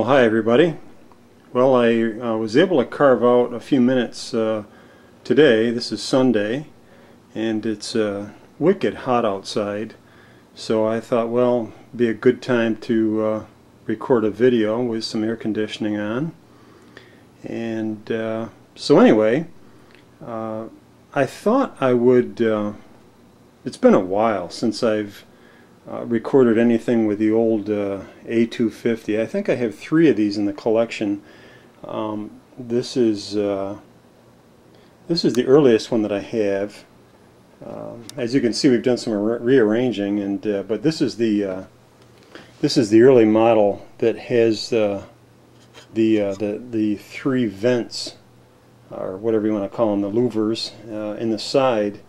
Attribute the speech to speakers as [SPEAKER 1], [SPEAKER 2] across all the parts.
[SPEAKER 1] Well, hi everybody. Well, I uh, was able to carve out a few minutes uh, today. This is Sunday, and it's uh, wicked hot outside. So I thought, well, be a good time to uh, record a video with some air conditioning on. And uh, so anyway, uh, I thought I would. it's been a while since I've uh, recorded anything with the old uh, A250. I think I have three of these in the collection. Um, this is uh, this is the earliest one that I have. Um, as you can see, we've done some re rearranging, and uh, but this is the uh, this is the early model that has uh, the the the three vents or whatever you want to call them, the louvers in the side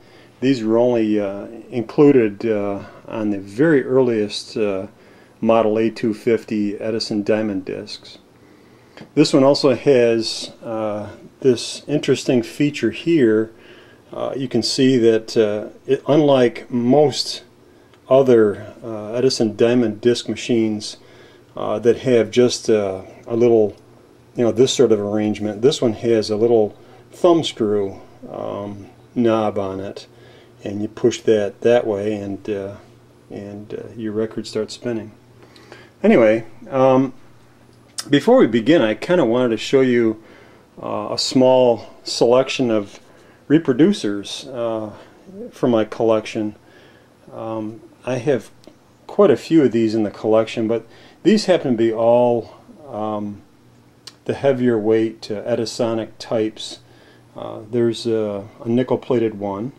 [SPEAKER 1] these were only uh, included uh, on the very earliest uh, Model A250 Edison Diamond discs. This one also has uh, this interesting feature here. Uh, you can see that uh, it, unlike most other Edison Diamond disc machines that have just a little, you know, this sort of arrangement, this one has a little thumb screw um, knob on it and you push that that way and uh, and uh, your record starts spinning. Anyway, um, before we begin, I kind of wanted to show you uh, a small selection of reproducers uh, from my collection. Um, I have quite a few of these in the collection, but these happen to be all um, the heavier weight uh, Edisonic types. Uh, there's a, a nickel-plated one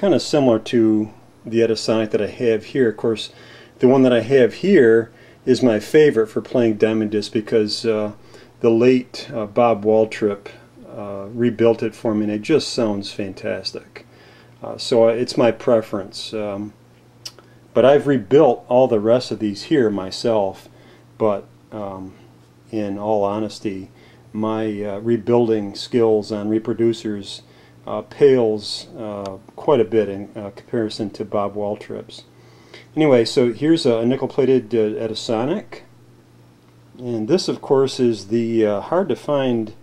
[SPEAKER 1] kind of similar to the Edisonic that I have here. Of course, the one that I have here is my favorite for playing diamond disc because uh, the late uh, Bob Waltrip uh, rebuilt it for me and it just sounds fantastic. Uh, so it's my preference. Um, but I've rebuilt all the rest of these here myself, but um, in all honesty, my uh, rebuilding skills on reproducers uh, pales uh, quite a bit in uh, comparison to Bob Waltrip's. Anyway, so here's a nickel-plated uh, Edisonic. And this, of course, is the uh, hard-to-find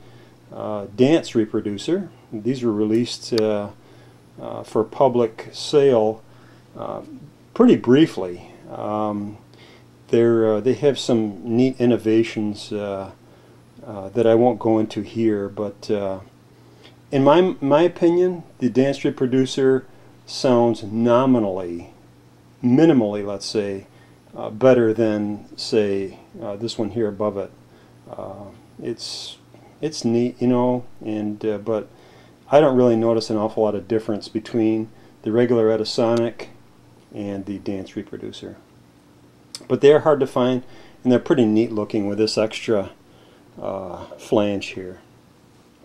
[SPEAKER 1] uh, dance reproducer. These were released for public sale pretty briefly. Um, they have some neat innovations that I won't go into here, but in my my opinion, the dance reproducer sounds nominally, minimally, let's say, uh, better than say uh, this one here above it. Uh, it's it's neat, you know, and uh, but I don't really notice an awful lot of difference between the regular Edisonic and the dance reproducer. But they are hard to find, and they're pretty neat looking with this extra uh, flange here.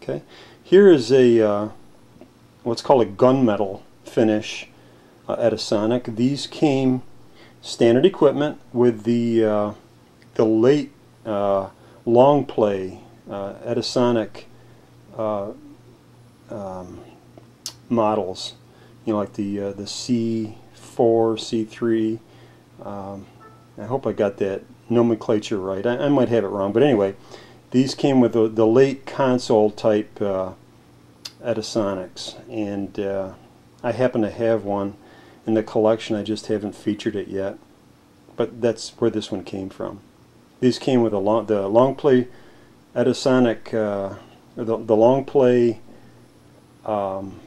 [SPEAKER 1] Okay. Here is a uh, what's called a gunmetal finish uh, Edisonic. These came standard equipment with the uh, the late uh, long play uh, Edisonic uh, um, models. You know, like the uh, the C4, C3. Um, I hope I got that nomenclature right. I, I, might have it wrong, but anyway, these came with the, the late console type Edisonics and uh, I happen to have one in the collection. I just haven't featured it yet but that's where this one came from. These came with a long, the long play Edisonic uh, the, the long play um,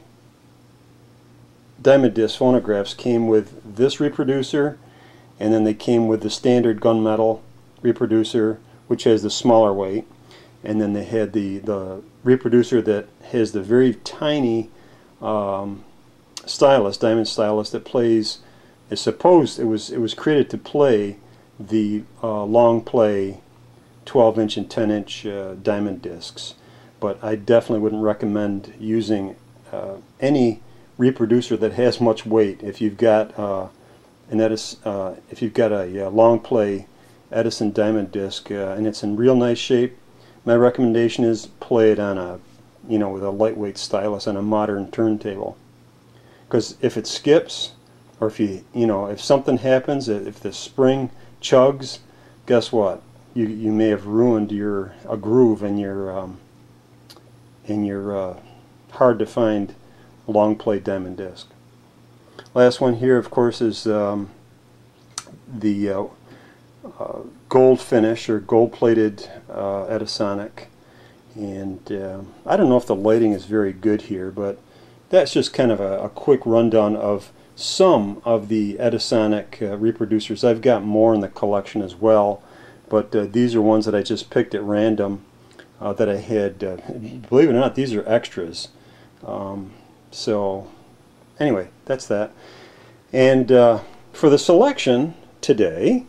[SPEAKER 1] diamond disc phonographs came with this reproducer and then they came with the standard gunmetal reproducer which has the smaller weight and then they had the the reproducer that has the very tiny um, stylus, diamond stylus that plays. Is supposed it was it was created to play the uh, long play 12 inch and 10 inch uh, diamond discs but I definitely wouldn't recommend using uh, any reproducer that has much weight if you've got uh, an Edison, uh, if you've got a, a, long play Edison diamond disc uh, and it's in real nice shape my recommendation is play it on a, you know, with a lightweight stylus on a modern turntable. Because if it skips, or if you, you know, if something happens, if the spring chugs, guess what? you you may have ruined your a groove in your um, in your uh, hard to find long play diamond disc. Last one here, of course, is um, the uh, uh, gold finish or gold plated uh, Edisonic. And uh, I don't know if the lighting is very good here, but that's just kind of a, a quick rundown of some of the Edisonic uh, reproducers. I've got more in the collection as well, but uh, these are ones that I just picked at random uh, that I had. Believe it or not, these are extras. Um, so anyway, that's that. And for the selection today,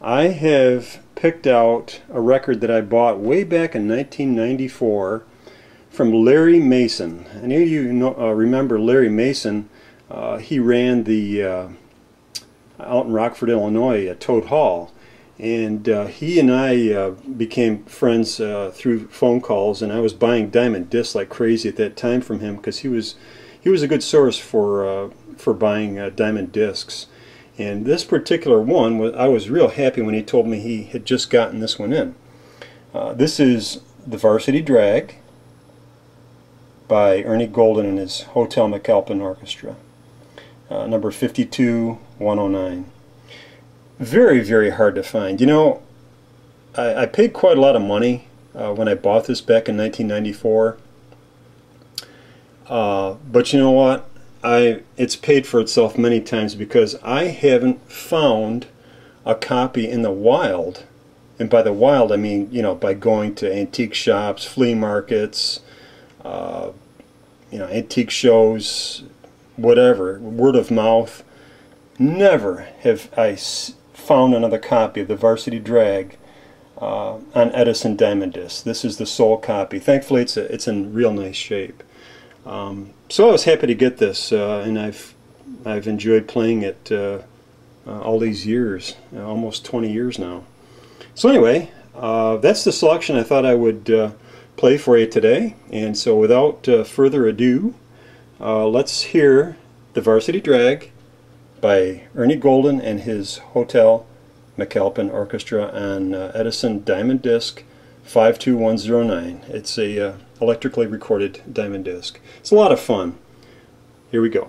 [SPEAKER 1] I have picked out a record that I bought way back in 1994 from Larry Mason. Any of you know, uh, remember Larry Mason? Uh, he ran the uh, out in Rockford, Illinois, at Toad Hall, and uh, he and I uh, became friends uh, through phone calls. And I was buying diamond discs like crazy at that time from him because he was he was a good source for for buying diamond discs. And this particular one, I was real happy when he told me he had just gotten this one in. Uh, this is the Varsity Drag by Ernie Golden and his Hotel McAlpin Orchestra, uh, number 52109. Very, very hard to find. You know, I, I paid quite a lot of money uh, when I bought this back in 1994. Uh, but you know what? I it's paid for itself many times because I haven't found a copy in the wild. And by the wild, I mean, you know, by going to antique shops, flea markets, uh, you know, antique shows, whatever, word of mouth. Never have I found another copy of the Varsity Drag uh, on Edison Diamond Disc. This is the sole copy. Thankfully, it's, a, it's in real nice shape. Um, so I was happy to get this, uh, and I've I've enjoyed playing it uh, uh all these years, uh, almost 20 years now. So anyway, uh, that's the selection I thought I would play for you today. And so without further ado, let's hear the Varsity Drag by Ernie Golden and his Hotel McAlpin Orchestra on Edison Diamond Disc 52109. It's a uh, electrically recorded diamond disc. It's a lot of fun. Here we go.